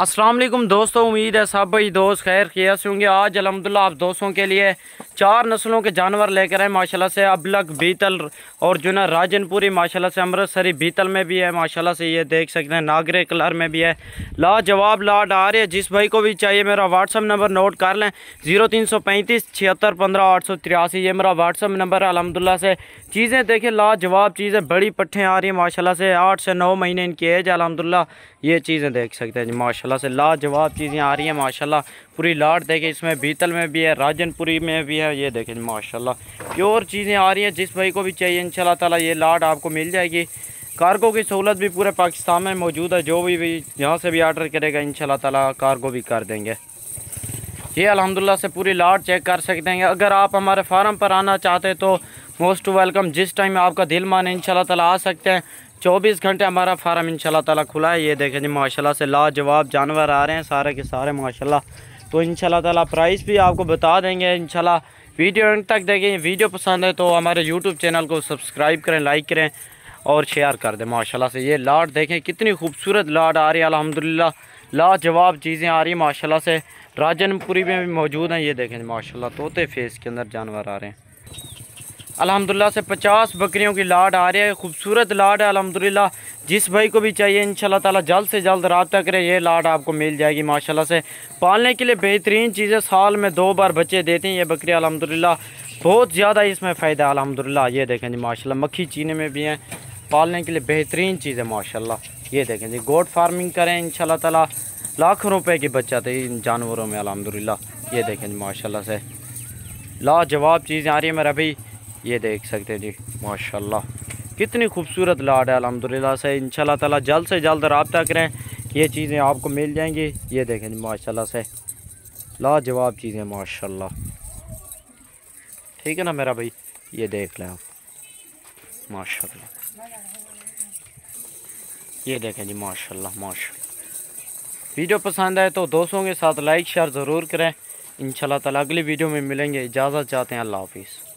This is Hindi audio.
वालेकुम दोस्तों, उम्मीद है सब भाई दोस्त खैर किया से होंगे। आज अलहमदिल्ला आप दोस्तों के लिए चार नस्लों के जानवर लेकर आए। माशाल्लाह से अबलग बीतल और जो ना राजनपुरी, माशाल्लाह से अमृतसरी बीतल में भी है। माशाल्लाह से ये देख सकते हैं, नागरे कलर में भी है। लाजवाब लाड आ रही है। जिस भाई को भी चाहिए, मेरा व्हाट्सअप नंबर नोट कर लें। ज़ीरो तीन सौ पैंतीस छिहत्तर पंद्रह आठ सौ तिरासी, ये मेरा व्हाट्सअप नंबर है। अलहमदिल्ला से चीज़ें देखें, लाजवाब चीज़ें, बड़ी पट्टें आ रही हैं। माशाल्लाह से आठ से नौ महीने इनकी एज है। अलहमदिल्ला ये चीज़ें देख सकते हैं जी माशाल्लाह से लाजवाब चीज़ें आ रही हैं, माशाल्लाह। पूरी लाट देखें, इसमें बीतल में भी है, राजनपुरी में भी है, ये देखें, माशाल्लाह। प्योर चीज़ें आ रही हैं, जिस भाई को भी चाहिए इन ताला ये लाट आपको मिल जाएगी। कार्गो की सहूलत भी पूरे पाकिस्तान में मौजूद है, जो भी भी यहाँ से भी आर्डर करेगा इन ताला कार्गो भी कर देंगे। ये अलहमदिल्ला से पूरी लाट चेक कर सकते हैं। अगर आप हमारे फार्म पर आना चाहते तो मोस्ट वेलकम, जिस टाइम आपका दिल माने इन ताला आ सकते हैं। चौबीस घंटे हमारा फार्म इन ताला खुला है। ये देखें जी, माशाल्लाह से लाजवाब जानवर आ रहे हैं सारे के सारे, माशाल्लाह। तो इन ताला प्राइस भी आपको बता देंगे इन वीडियो एंड तक देखें, वीडियो पसंद है तो हमारे यूट्यूब चैनल को सब्सक्राइब करें, लाइक करें और शेयर कर दें, माशाल्लाह से। ये लाट देखें, कितनी खूबसूरत लाट आ रही है अलहमदिल्ला लाजवाब चीज़ें आ रही हैं, माशाल्लाह से। राजनपुरी में भी मौजूद हैं, ये देखें माशाल्लाह। तोते फेस के अंदर जानवर आ रहे हैं। अल्हम्दुलिल्लाह से पचास बकरियों की लाड आ रही है। खूबसूरत लाड है अल्हम्दुलिल्लाह जिस भाई को भी चाहिए इन ताला जल्द से जल्द रबता करें, ये लाड आपको मिल जाएगी, माशाल्लाह से। पालने के लिए बेहतरीन चीज़ें साल में दो बार बच्चे देते हैं ये बकरी अलहमदिल्ला। बहुत ज़्यादा इसमें फ़ायदा है, अलहमदिल्ला। ये देखें जी माशा मक्खी चीने में भी हैं। पालने के लिए बेहतरीन चीज़ है माशा ये देखें जी, गोट फ़ार्मिंग करें इन ताला। लाखों रुपए की बचत है इन जानवरों में, अलहमदिल्ला। ये देखें जी माशा से। लाजवाब चीज़ें आ रही है, मेरा भाई। ये देख सकते हैं जी, माशाल्लाह। कितनी खूबसूरत लाड है अलहमदिल्ला से इन ताला जल्द से जल्द रबता करें। ये चीज़ें आपको मिल जाएँगी। ये देखें जी, माशाल्लाह से। लाजवाब चीज़ें, माशाल्लाह। ठीक है ना मेरा भाई? ये देख लें आप। माशाल्लाह। ये देखें जी, माशाल्लाह माशा वीडियो पसंद आए तो दोस्तों के साथ लाइक, शेयर ज़रूर करें। इन ताला अगली वीडियो में मिलेंगे। इजाज़त चाहते हैं, अल्लाह हाफिज़।